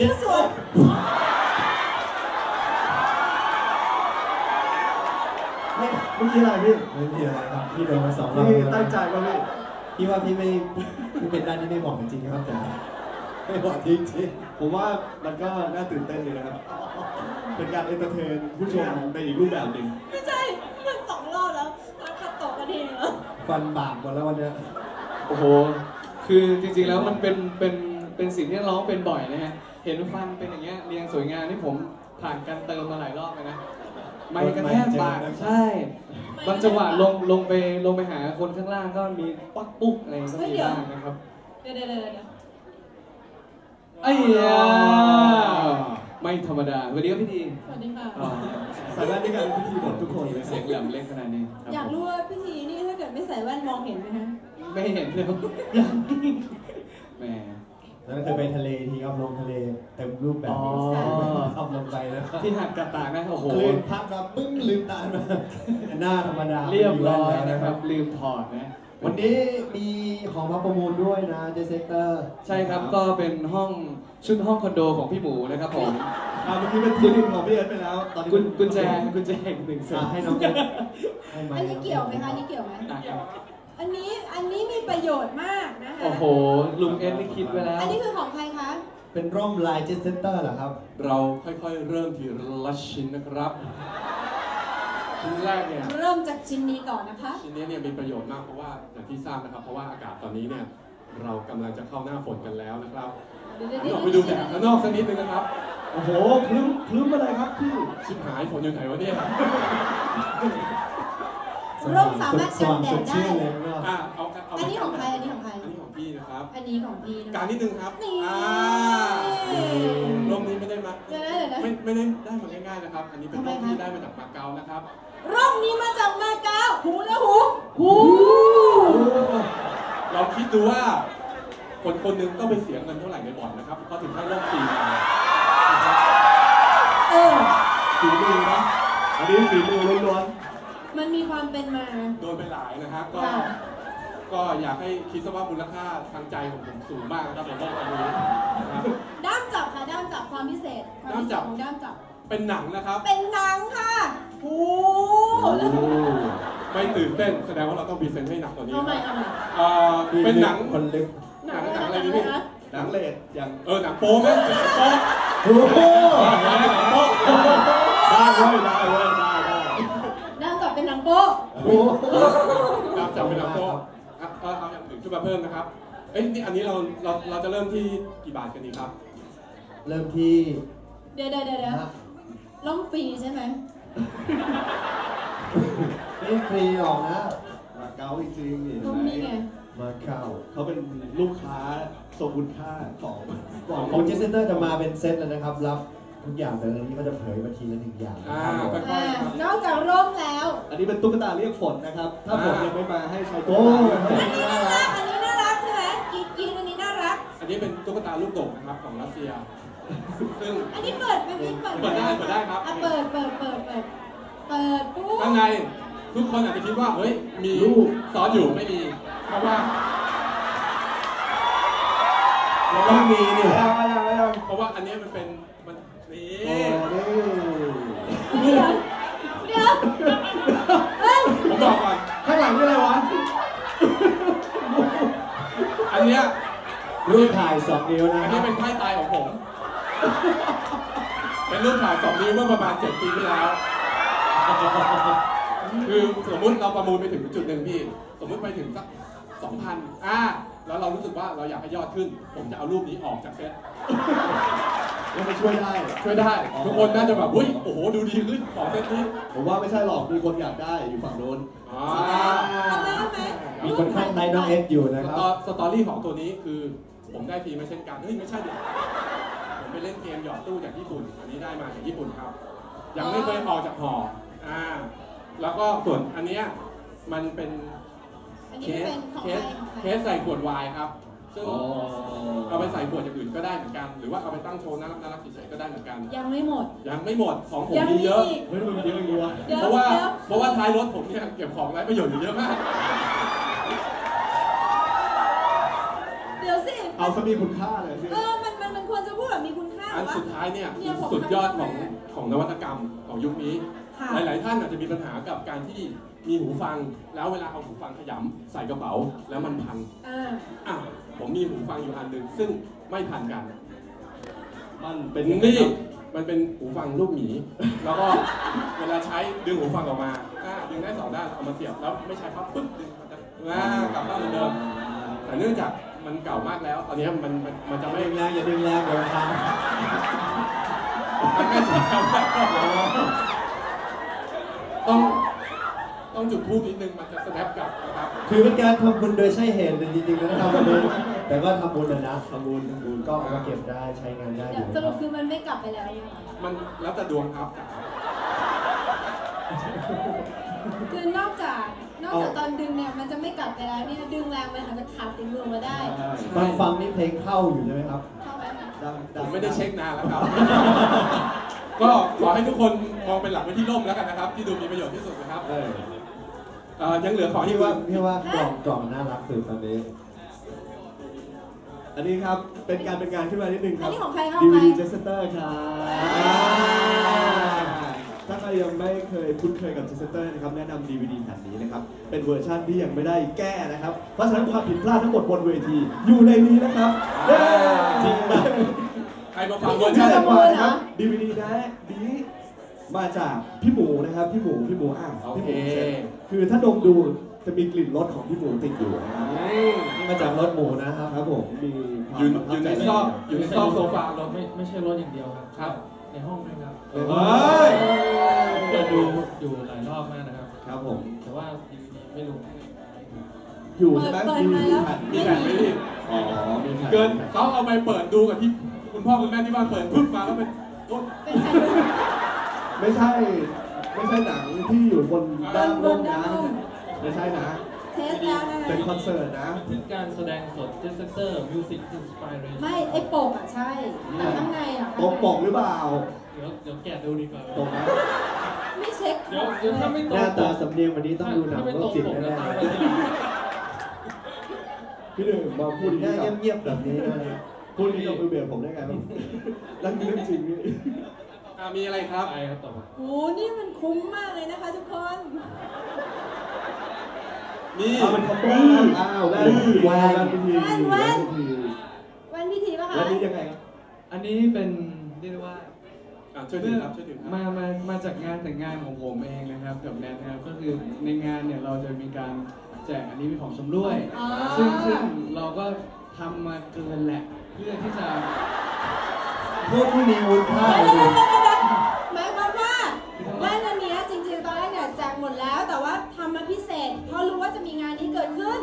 ชิ้ส่วไม่คิดอะไรพี่ไม่มีอะไรครับพี่เดนมาสองรอบพี่ตั้งใจมาพี่พี่ว่าพี่ไม่พี่เป็นด้านที่ไม่เหมาะจริงๆครับแต่ไม่เหมาะจริงๆผมว่ามันก็น่าตื่นเต้นดีนะครับ เป็นการเอนเตอร์เทนผู้ชมในอีกรูปแบบหนึ่งไม่ใช่มันสองรอบแล้วแล้วขัดต่อกันเองเหรอฟันบาปหมดแล้ววันเนี้ยโอ้โหคือจริงๆแล้วมันเป็นเป็นเป็นสิ่งที่ร้องเป็นบ่อยนะฮะ เห็นฟันเป็นอย่างเงี้ยเรียงสวยงามนี่ผมผ่านการเติมมาหลายรอบเลยนะไม่กระแทกปากใช่บางจังหวะลงลงไปลงไปหาคนข้างล่างก็มีปักปุ๊กอะไรก็มีบ้างนะครับเดี๋ยวเดี๋ยวเดี๋ยวเดี๋ยวไอ้ยาไม่ธรรมดาสวัสดีครับพี่ดีสวัสดีค่ะอ๋อใส่แว่นด้วยกันพิธีหมดทุกคนเลยเสียงแหลมเล็กขนาดนี้ครับอยากรู้ว่าพิธีนี่ถ้าเกิดไม่ใส่แว่นมองเห็นไหมฮะไม่เห็นเลยแหม แล้วเคยไปทะเลทีครับลงทะเลเต็มรูปแบบนี้อ๋อ ทำลงไปนะที่หัดกระตากนะโอ้โห คลื่นพัดมาปึ้งลืมตามาหน้าธรรมดาเรียบร้อยไม่มีแว่แล้วนะครับ ลืมถอดนะ วันนี้มีของมาประมูลด้วยนะเจเซกเตอร์ใช่ครับก็เป็นห้องชุดห้องคอนโดของพี่หมูนะครับผมอ่าเมื่อกี้เป็นที่ดินของพี่เอิร์ธไปแล้ว ตอนนี้กุญกุญแจกุญแจอีกหนึ่งเส้นอะให้น้องเอ็ดให้ไมค์อันนี้เกี่ยวไหมคะอันนี้เกี่ยวไหม นะครับ อันนี้อันนี้มีประโยชน์มากนะคะโอ้โห ลุงเอ็นนี่คิดไว้แล้ว อันนี้คือของใครคะ เป็นร่มลาย Jetset'er เหรอครับ เราค่อยๆ เริ่มทีละชิ้นนะครับ ชิ้นแรกเนี่ย เริ่มจากชิ้นนี้ก่อนนะคะ ชิ้นนี้เนี่ยมีประโยชน์มากเพราะว่าอย่างที่ทราบนะครับ เพราะว่าอากาศตอนนี้เนี่ยเรากำลังจะเข้าหน้าฝนกันแล้วนะครับเดี๋ยวเดี๋ยวเดี๋เดี๋ยยววออกไปดูแดดข้างนอกสักนิดนึงนะครับ โอ้โหคลื้มคลื้มอะไรครับพี่ ชิบหายฝนอยู่ไหนวะเนี่ย ร่มสามารถสกันว่างแดสดดได้ชื่นเลยเนาะอะเอาเอาอันนี้ของใคร อันนี้ของใคร อันนี้ของพี่นะครับ อันนี้ของพี่นะการนิดนึงครับนี่ อ่าร่มนี้ไม่ได้มาเดี๋ยวนะเดี๋ยวนะ ไม่ไม่ได้ได้มาง่ายๆนะครับ อันนี้เป็นทำไมร่มคะที่ได้มาจากมาเก๊านะครับร่มนี้มาจากมาเก๊าหูแล้วหู หู เราคิดดูว่า คนคนหนึงต้องไปเสียเงินเท่าไหร่ในบ่อนนะครับเขาถึงให้ร่มฟรีมานะครับเออ ฝีมือนะอันนี้ฝีมือล้วน มันมีความเป็นมา โดนไปหลายนะครับ ก็ ค่ะ ก็อยากให้คิดซะว่ามูลค่าทางใจของผมสูงมากนะครับผมว่าอันนี้นะครับ ด้ามจับค่ะด้ามจับความพิเศษความพิเศษของด้ามจับ เป็นหนังนะครับเป็นหนังค่ะโอ้แล้วไม่ตื่นเต้นแสดงว่าเราต้องพรีเซนต์ให้หนักกว่านี้เอาใหม่เอาใหม่เอ่อเป็นหนัง คนลึกหนังหนังหอะไรนังดีอะไรพี่นะๆหนังเลดอย่างเออหนังโป๊ไหมหนังโป๊ โอ้โหได้เว้ยได้เว้ยได้ได้ ด้ามจับเป็นหนังโป๊ะโอ้โหครับจับเป็นหนังโป๊อะเอาเอาอย่างอื่นขึ้นมาเพิ่มนะครับ เอ้ยนี่อันนี้เราเราเราจะเริ่มที่กี่บาทกันดีครับ เริ่มที่เดี๋ยวเดี๋ยวเดี๋ยวเดี๋ยวฮะล่มฟรีใช่ไหมนี่ฟรีออกนะ มาเก๊าจริงๆนี่ล่มนี่ไง มาเข้าเขาเป็นลูกค้าทรงคุณค่าของของ ของเจสเซนเตอร์จะมาเป็นเซตเลยนะครับ รับ ทุกอย่างแต่ละนี้ก็จะเผยมาทีละหนึ่งอย่างนะอ่าครับผมค่อยๆครับนอกจากร่มแล้วอันนี้เป็นตุ๊กตาเรียกฝนนะครับ ถ้าฝนยังไม่มาให้ใช้ตุ๊โอ้กตาเรียกฝยนอันนี้น่ารักอันนี้น่ารักใช่ไหมกินกินอันนี้น่ารัก อันนี้เป็นตุ๊กตาลูกโป่งนะครับของรัสเซีย ซึ่ง อันนี้เปิดเป็นนี้เปิดเปิดได้เปิดได้ครับ อะเปิดเปิดเปิดเปิดเปิดปุ๊บข้างในทุกคนอาจจะคิดว่าเฮ้ยมีรูปซ้อนอยู่ไม่มี เพราะว่าแล้วก็มีนี่ ไม่เอาไม่เอาไม่เอาเพราะว่าอันนี้มันเป็นมั นี่ เดี๋ยวเดี๋ยวเฮ้ยผมบอกก่อน ข้างหลังนี่อะไรวะ อันเนี้ยรูปถ่ายสองนิ้วนะอันนี้เป็นไพ่ตายของผม เป็นรูปถ่ายสองนิ้วเมื่อประมาณเจ็ดปีที่แล้ว คือสมมุติเราประมูลไปถึงจุดหนึ่งพี่ สมมุติไปถึงสักสองพันอ่า แล้วเรารู้สึกว่าเราอยากให้ยอดขึ้น ผมจะเอารูปนี้ออกจากเซตมันไปช่วยได้ ช่วยได้ ทุกคนน่าจะแบบเฮ้ยโอ้โหดูดีขึ้นของเซตนี้ผมว่าไม่ใช่หรอกมีคนอยากได้อยู่ฝั่งโน้นอ่าเอาไหมเอาไหมมีคนข้างในน้องเอ็กซ์อยู่นะสครัตอบ story ของตัวนี้คือผมได้ฟรีมาเช่นกันเฮ้ยไม่ใช่ดิผมไปเล่นเกมหยอดตู้จากญี่ปุ่นอันนี้ได้มาจากญี่ปุ่นครับยังไม่เคยออกจากห่ออ่าแล้วก็ส่วนอันเนี้ยมันเป็น อันนี้เคสเป็นของเคใครสของใคเครสใส่ขวดไวน์ครับ ซึ่งอ๋อ เอาไปใส่ขวดอย่างอื่นก็ได้เหมือนกัน หรือว่าเอาไปตั้งโชว์น่ารักน่ารักเฉยๆก็ได้เหมือนกัน ยังไม่หมด ยังไม่หมดของผมยังมีมีเยอะ อีก เฮ้ยมันมีเยอะอย่างนี้วะ เดี๋ยวเพราะว่าเดี๋ยว เพราะว่าท้ายรถผมเนี่ยเก็บของไร้ประโยชน์อยู่เยอะมาก เดี๋ยวสิเอาซะมีคุณค่าเลยสิเออมันมันมันควรจะพูดแบบมีคุณค่าอันว่า สุดท้ายเนี่ยเนี่ยผมสุดยอดของทำให้ของนวัตกรรมของยุคนี้ค่ะ หลาย ๆ ท่านอาจจะมีปัญหากับการที่มีหูฟัง แล้วเวลาเอาหูฟังขยำใส่กระเป๋าแล้วมันพันอ่าอะผมมีหูฟังอยู่อันหนึ่งซึ่งไม่พันกัน มันเป็นยังไงนี่ครับมันเป็นหูฟังลูกหมี แล้วก็เวลาใช้ดึงหูฟังออกมาอะดึงได้สองด้านเอามาเสียบแล้วไม่ใช้พับปึ๊บดึงอ่ากลับบ้านเหมือนเดิมแต่เนื่องจากมันเก่ามากแล้วตอนนี้มันมันมันจะอย่าไม่ ดึงแรงอย่าดึงแรงเดี๋ยวมันพังมันไม่สามารถ ต้องต้องจุดทูบนิดนึงมันจะสแนปกลับนะครับ คือเป็นการทำบุญโดยใช่เหตุเลยจริงๆแล้วนะครับวันนี้แต่ก็ทำบุญนะนะทำบุญทำบุญก็เอามาเก็บได้ใช้งานได้อเดี๋ยวยู่สรุปคือมันไม่กลับไปแล้วเนี่ยเหรอมันแล้วแต่ดวงครับคือนอกจากนอกจากตอนดึงเนี่ยมันจะไม่กลับไปแล้วเนี่ยดึงแรงมันอาจจะขาดติดมือมาได้ตอนฟังนี่เพลงเข้าอยู่ใช่ไหมครับเข้าไหมดังผมไม่ได้เช็คนานแล้วครับ ก็ขอให้ทุกคน มองเป็นหลักไว้ที่ร่มแล้วกันนะครับ ที่ดูมีประโยชน์ที่สุดนะครับเออเอ่อยังเหลือของที่พี่ว่าว่าพี่ว่ากล่องกล่องน่ารักสุดตอนนี้ อันนี้ครับเป็นการเป็นงานขึ้นมานิดนึงคอัรันบ นี้ของใครครับดีของวีใครดีเจสเตอร์ครับถ้าใครยังไม่เคยคุ้นเคยกับ Jetset'er นะครับแนะนำ DVD แผ่นนี้นะครับเป็นเวอร์ชันที่ยังไม่ได้แก้นะครับเพราะฉะนั้นความผิดพลาดทั้งหมดบนเวทีอยู่ในนี้นะครับเย้จริงไหม ใครมาฟังเวอร์ใช่ชันกว่านะครับ DVD นะนี้ มาจากพี่หมูนะครับพี่หมูพี่หมูอะโอพี่หเค มูเซ็นคือถ้าดมดูจะมีกลิ่นรสของพี่หมูติดอยู่นะครับนี่มาจากรถหมูนะครับครับผมมีความอยู่ประทัอบยู่ใจใน ซอกอยู่ในซอกโซฟาเราไม่ไม่ใช่รถอย่างเดียวครับ ครับ ในห้องด้วยครับเฮ้ยเปิดดูอยู่หลายรอบมากนะครับ ครับผมแต่ว่าไม่รู้อยู่ใช่ไหมเปิดมีมาแล้วแผ่นมีแผ่นไหมพี่อ๋อมีแผ่นเกินเขาเอาไปเปิดดูกับที่คุณพ่อคุณแม่ที่บ้านเปิดปึ๊บมาแล้วเป็นโอ๊ยเป็นแผ่น ไม่ใช่ ไม่ใช่หนังที่อยู่บนด้านบนนะด้านบนไม่ใช่นะ เทสแล้วนะเป็นคอนเสิร์ตนะเป็นการแสดงสดเจสเตอร์มิวสิกอินสปิเรชั่นไม่ไอ้ปกอะใช่ แต่ข้างในอะตรงปกหรือเปล่า เดี๋ยวเดี๋ยวแกะดูดีกว่าตรงนะไม่เช็คเดี๋ยวเดี๋ยวถ้าไม่ตหรงน้าปตากสำเนียงวันนี้ต้องดูหนังถ้าไม่โรตรคงจิตปกแน่จะตามไปๆทีหลังพี่หนึ่งมาพูดหอย่างน้านี้กับเงียบๆแบบนี้นะพูดอย่างนี้กับมือเบียดผมได้ไงครับนั่นคือเรื่องจริงพี่ อะมีอะไรครับไปครับต่อไปโอ้นี่มันคุ้มมากเลยนะคะทุกคน นี่เอาเป็นคอมโบนะอ้าวแว่นแว่นพิธีแว่นแว่น พิธีวันพิธีป่ะแล้คะวนี่ยังไงครับ อันนี้เป็นเรียกได้ว่า อะช่วยถือครับช่วยถือครับมามามาจากงานแต่งงานของผมเองนะครับกับแนทนะครับก็คือในงานเนี่ยเราจะมีการแจกอันนี้เป็นของชำร่วยอ๋อ ซึ่งซึ่งเราก็ทำมาเกินแหละ เพื่อที่จะพูดที่มีมูลค่าเดี๋ย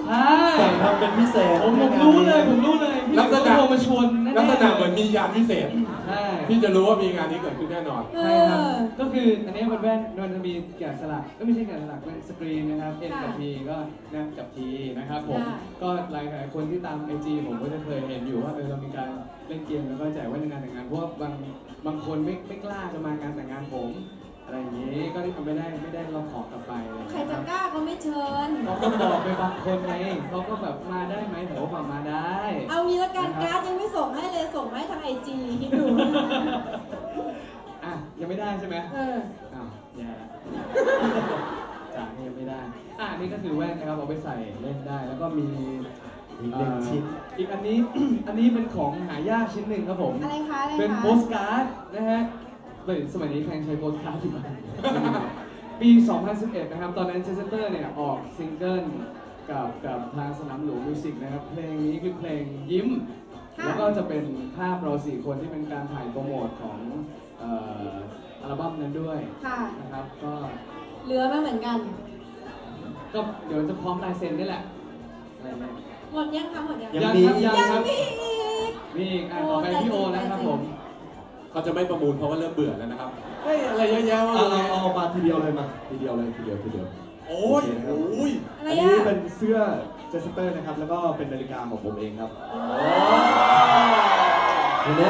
เกิดขึ้นใช่สั่งทำเป็นพิเศษผมผมรู้เลยผมรู้เลยพี่ลักษณะโทรมาชวนแน่ๆลักษณะเหมือนมียานพิเศษใช่พี่จะรู้ว่ามีงานนี้เกิดขึ้นแน่นอน เอใช่ครับอ ก็คืออันนี้มันแว่นมันจะมีแกะสลักก็ไม่ใช่แกะสลักเป็นสกรีนนะครับ N กับ T ก็นะกับ T นะครับผม ค่ะ ก็หลายหลายๆคนที่ตามไอจีผมก็จะเคยเห็นอยู่ว่าเออเรามีการเล่นเกมแล้วก็แจกแว่นในงานแต่งงานเพราะว่าบางบางคนไม่ไม่กล้าจะมางานแต่งงานผม อะไรอย่างนี้ ก็ที่ทำไม่ได้ไม่ได้เราขอกลับไปอะไรอย่างใครเงี้ยจะกล้าเขาไม่เชิญเขาก็บอกไปบางคนไงเขาก็แบบมาได้ไหมผมก็บอกมาได้ เอางี้ละกันการ์ดยังไม่ส่งให้เลยส่งให้ทางไอจีคิดดู อะยังไม่ได้ใช่ไหม เออ อ้าวแย่ละจ่ายยังไม่ได้ อะอันนี่ก็คือแว่นนะครับเอาไปใส่เล่นได้ แล้วก็มีอีกหนึ่งชิ้นอีกอันนี้ อันนี้เป็นของหายากชิ้นหนึ่งครับผม อะไรคะอะไรคะเป็นโปสการ์ดนะฮะ เฮ้ยสมัยนี้ใครใช้โปสการ์ดอยู่บ้างปี 2011 นะครับ ตอนนั้น Jetset'er เนี่ย ออกซิงเกิลกับกับทางสนามหลวง Music นะครับ เพลงนี้คือเพลงยิ้มค่ะแล้วก็จะเป็นภาพเราสี่คนที่เป็นการถ่ายโปรโมทของเอ่ออัลบั้มนั้นด้วยค่ะ นะครับ ก็เหลือมาเหมือนกัน ก็เดี๋ยวจะพร้อมลายเซ็นนี่แหละ อะไรเนี่ยหมดยังคะหมดยังยังยังมีครับยังยังครับ มีอีก มีอีกอะต่อไปพี่โอนะครับผม เขาจะไม่ประมูลเพราะว่าเริ่มเบื่อแล้วนะครับเฮ้ยอะไรเยอะแยะวะเอาเลยเอาเอามาทีเดียวเลยมาทีเดียวเลยทีเดียวทีเดียวโอ้ยโอ้ยอะไรอันอะนี้เป็นเสื้อเจสเตอร์นะครับ แล้วก็เป็นนาฬิกาของผมเองครับวันนี้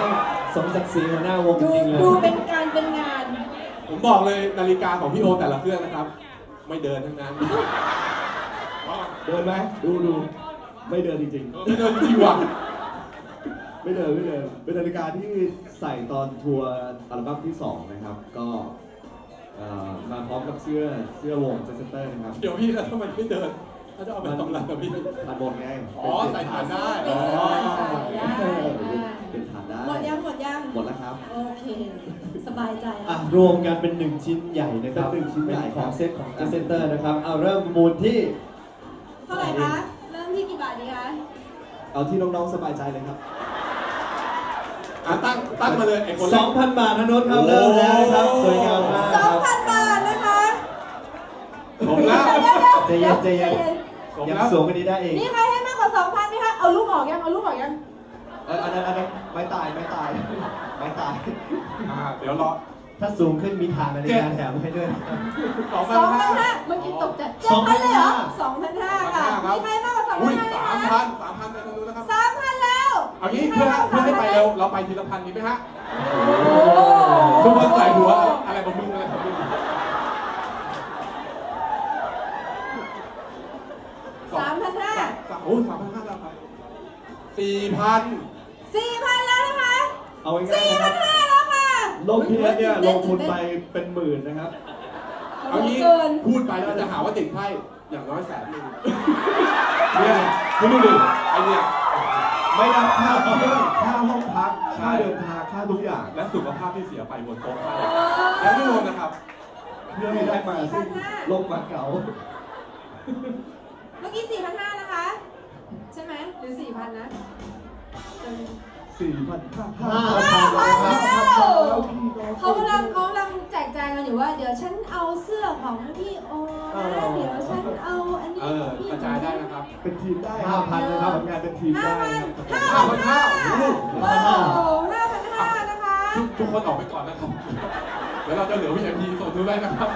สมศักดิ์ศรีหัวหน้าวงจดูริงๆเลยดูเป็นการเป็นงาน ผมบอกเลยนาฬิกาของพี่โอแต่ละเครื่องนะครับ ไม่เดินทั้งนั้นเดินไหมดูดูไม่เดินจริงเออไม่เดินจริงว่ะๆ ไม่เดินไม่เดินเป็นนาฬิกาที่ใส่ตอนทัวร์อัลบั้มที่2นะครับ ก็เอ่อมาพร้อมกับเสื้อเสื้อวง Jetset'er นะครับเดี๋ยวพี่แล้วถ้ามันไม่เดินถ้าจะเอาไปทำอะไรกับพี่ฐานบนไงอ๋อใส่ถ่านได้ เป็นอ๋อสบายใจได้เป็นฐานได้หมดยังหมดยังหมดแล้วครับ โอเค สบายใจอะแล้วรวมกันเป็นหนึ่งชิ้นใหญ่นะครับเป็นหนึ่งชิ้นใหญ่ เป็ของครับเซตของ Jetset'er นะครับเอาเริ่มประมูลที่เท่าไหร่คะ เริ่มที่กี่บาทดีคะ เอาที่น้องๆสบายใจเลยครับ อะตั้งตั้งมาเลยไอ้คนแรก 2,000 บาทนะนุชครับเริ่มแล้วนะครับสวยงามมากสคองรับพันบาทนะคะผมแล้วใจเย็นใจเย็นผมยังแล้วสูงกว่านี้ได้อีกมีใครให้มากกว่าสองพันไหมคะเอาลูกออกยังเอาลูกออกยังเอออันนั้นอันนั้นไม่ตายไม่ตายไม่ตาย อ่าเดี๋ยวรอถ้าสูงขึ้นมีฐานนาฬิกาแถมให้ด้วย สองสพันองพัห้า นห้าเมื่อกี้ตกใจเจ็ดพันเลยเหรอสองพันห้าค่ะครับ มีใครมากกว่าสองอุ้พัยนห้าสามไหมพัคะนสามพันไปทาง เอางี้เพื่อเพื่อให้ไปเร็วเราไปทีละพันดีไหมฮะโอ้ทุกคนใส่หัวอะไรของมึงอะไรของมึงสามพันห้าสามโอ้สามพันห้าแล้วครับสี่พันสี่พันแล้วนะคะเอาง่ายสี่ๆนะคพัรันบห้าแล้วค่ะลงพี่เล็กเนี่ยลงทุนไปเป็นหมื่นนะครับเอางี้เกินพูดไปแล้วจะหาว่าติดไพ่อย่างน้อยแสนหนึ่งเนี่ยคุณดูดิไอเนี่ย ไม่นับค่าเที่ยวค่าห้องพักค่าเดินทางค่าทุกอย่าง และสุขภาพที่เสียไปบนโต๊ะไพ่แล้วไม่รวมนะครับ เพื่อให้ได้มาซึ่งโลกมาเก๋าเมื่อกี้สี่พันห้านะคะ ใช่ไหมหรือสี่พันนะสี่พันห้าห้าห้าพันครัแล้บวเขากำลังเขากำลัง แจกแจงกันอยู่ว่าเดี๋ยวฉันเอาเสื้อของพี่โอนะเดี๋ยวฉันเอาอันนี้เออของพี่กระจายได้นะครับ เป็นทีมได้ห้าพันนะครับทำงานเป็นทีมห้าได้พันครับห้าพันห้าห้าพันห้าโอ้โหห้าพันห้านะคะทุกทุกคนออกไปก่อนนะครับ เดี๋ยวเราจะเหลือ VIP ส่งทุนได้นะครับ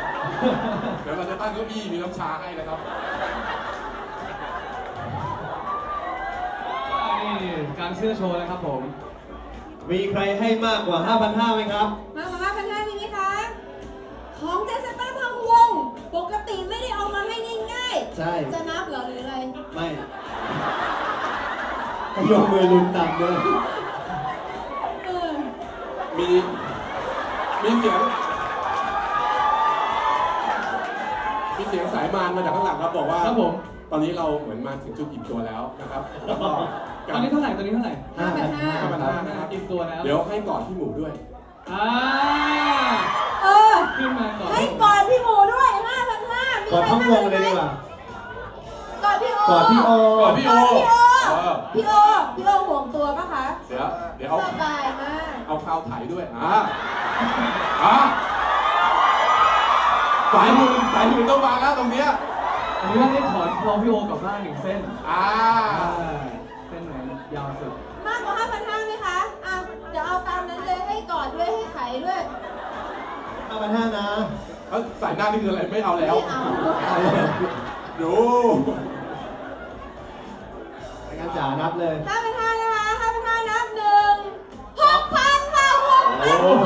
เดี๋ยวเราจะตั้งเก้าอี้มีน้ำชาให้นะครับ นี่การเสื้อโชว์นะครับผม มีใครให้มากกว่า 5,500ไหมครับ มากกว่า ของเจสเตอร์ทองวง ปกติไม่ได้เอามาให้ง่ายใช่ๆจะนับเหรอหรืออะไร ไม่ยกมือลุ้นต่ำด้วยเออมีมีเสียงมีเสียงสายมารมาจากข้างหลังครับบอกว่าครับผม ตอนนี้เราเหมือนมาถึงจุดอิ่มตัวแล้วนะครับแล้วก็ตอนนี้เท่าไหร่ตอนนี้เท่าไหร่ห้าพันห้าห้าพันห้านะครับอิ่มตัวแล้วเดี๋ยวให้กอดพี่หมูด้วย อ่า เออขึ้นมาก่อนให้กอดพี่หมูด้วยห้าพันห้ามีกอดใครทั้งวให้งเลยดีกว่า กอดพี่โอกอดพี่โอกอดพี่โอกอดพี่โอ เออพี่โอพี่โอห่วงตัวปะคะเดี๋ยว เดี๋ยวเอา สบายมากเอาคราวถ่ายด้วย อ่า อ่าสายมือสายมือต้องวางแล้วตรงเนี้ย อันนี้ว่าได้ถอนคอพี่โอกลับบ้านหนึ่งเส้นอ่าเส้นไหนยาวสุด มากกว่าห้าพันห้าไหมคะอะเดี๋ยวเอาตามนั้นเลยให้กอดด้วยให้ไขด้วย 5,500นะแล้วสายหน้านี่คืออะไรไม่เอาแล้วไม่เอาดูในการจ่านับเลย ห้าพันห้านะคะห้าพันห้านับหนึ่งหกพันค่ะหกพัน โอ้โห